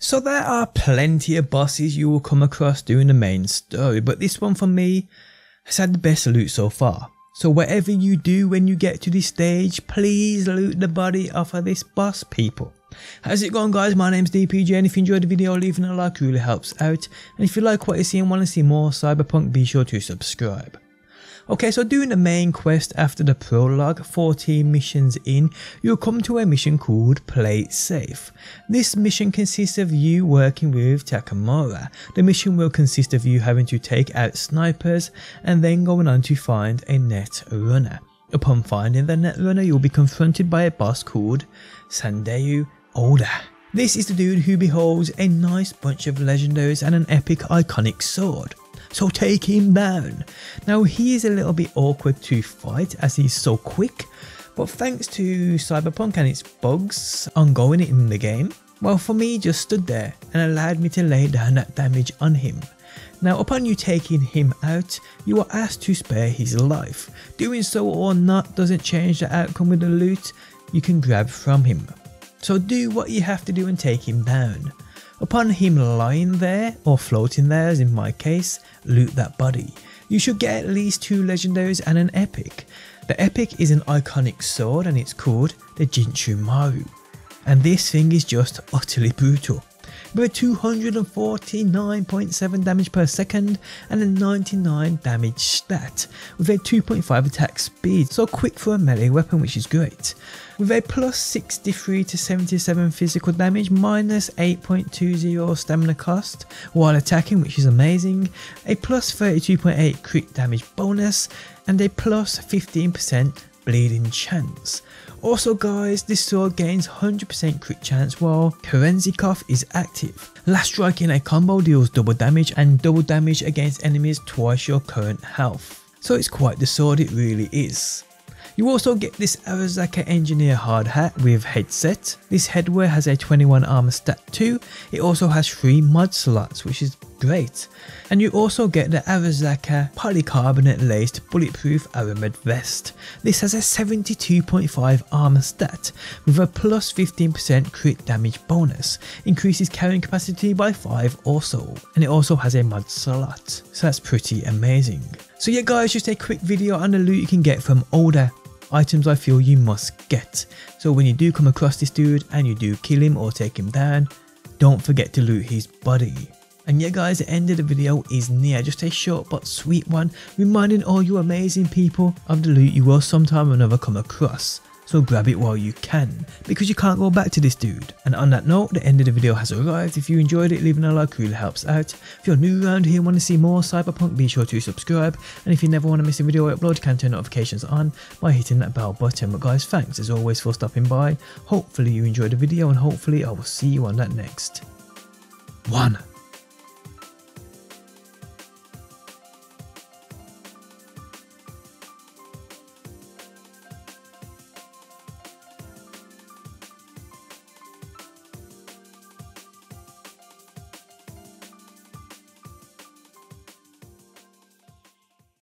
So there are plenty of bosses you will come across during the main story, but this one for me has had the best loot so far. So whatever you do when you get to this stage, please loot the body off of this boss people. How's it going guys, my name's DPJ and if you enjoyed the video leaving a like really helps out and if you like what you see and want to see more Cyberpunk be sure to subscribe. Okay, so doing the main quest after the prologue, 14 missions in, you'll come to a mission called Play Safe. This mission consists of you working with Takemura. The mission will consist of you having to take out snipers and then going on to find a net runner. Upon finding the net runner, you'll be confronted by a boss called Sandayu Oda. This is the dude who beholds a nice bunch of legendaries and an epic iconic sword so take him down. Now he is a little bit awkward to fight as he's so quick, but thanks to Cyberpunk and its bugs ongoing in the game, well for me just stood there and allowed me to lay down that damage on him. Now upon you taking him out, you are asked to spare his life. Doing so or not doesn't change the outcome with the loot you can grab from him. So do what you have to do and take him down. Upon him lying there, or floating there as in my case, loot that body. You should get at least two legendaries and an epic. The epic is an iconic sword and it's called the Jinchu Maru. And this thing is just utterly brutal with a 249.7 damage per second and a 99 damage stat with a 2.5 attack speed, so quick for a melee weapon which is great. With a plus 63 to 77 physical damage, minus 8.20 stamina cost while attacking which is amazing, a plus 32.8 crit damage bonus and a plus 15% bleeding chance. Also guys, this sword gains 100% crit chance while Kerenzikov is active. Last strike in a combo deals double damage and double damage against enemies twice your current health. So it's quite the sword it really is. You also get this Arasaka Engineer hard hat with headset. This headwear has a 21 armor stat too. It also has 3 mod slots which is great. And you also get the Arasaka polycarbonate laced bulletproof aramid vest. This has a 72.5 armor stat with a plus 15% crit damage bonus, increases carrying capacity by 5 also, and it also has a mod slot, so that's pretty amazing. So yeah guys, just a quick video on the loot you can get from Oda items I feel you must get. So when you do come across this dude and you do kill him or take him down, don't forget to loot his body. And yeah guys, the end of the video is near, just a short but sweet one, reminding all you amazing people of the loot you will sometime or another come across so grab it while you can, because you can't go back to this dude. And on that note, the end of the video has arrived. If you enjoyed it, leaving a like really helps out. If you're new around here and want to see more Cyberpunk, be sure to subscribe. And if you never want to miss a video I upload, you can turn notifications on by hitting that bell button. But guys, thanks as always for stopping by. Hopefully you enjoyed the video and hopefully I will see you on that next one.